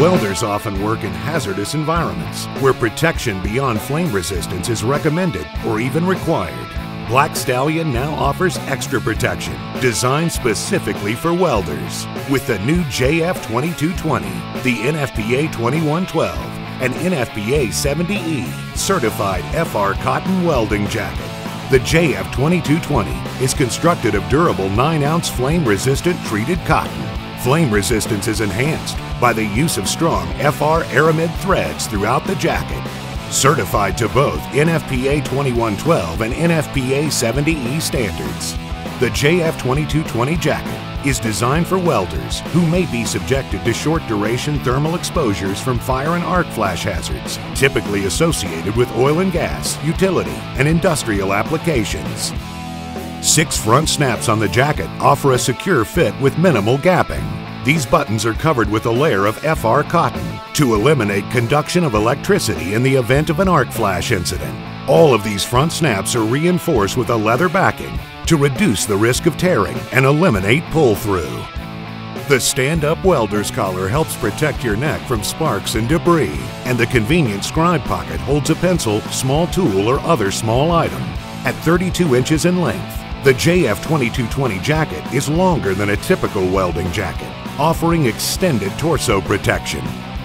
Welders often work in hazardous environments where protection beyond flame resistance is recommended or even required. Black Stallion now offers extra protection designed specifically for welders with the new JF2220, the NFPA 2112, and NFPA 70E certified FR cotton welding jacket. The JF2220 is constructed of durable 9 ounce flame resistant treated cotton. Flame resistance is enhanced by the use of strong FR Aramid threads throughout the jacket certified to both NFPA 2112 and NFPA 70E standards. The JF2220 jacket is designed for welders who may be subjected to short duration thermal exposures from fire and arc flash hazards, typically associated with oil and gas, utility, and industrial applications. Six front snaps on the jacket offer a secure fit with minimal gapping. These buttons are covered with a layer of FR cotton to eliminate conduction of electricity in the event of an arc flash incident. All of these front snaps are reinforced with a leather backing to reduce the risk of tearing and eliminate pull-through. The stand-up welder's collar helps protect your neck from sparks and debris, and the convenient scribe pocket holds a pencil, small tool, or other small item. At 32 inches in length, the JF2220 jacket is longer than a typical welding jacket offering extended torso protection.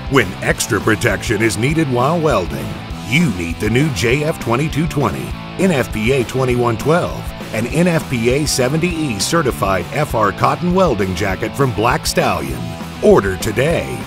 When extra protection is needed while welding, you need the new JF2220, NFPA 2112, and NFPA 70E certified FR cotton welding jacket from Black Stallion. Order today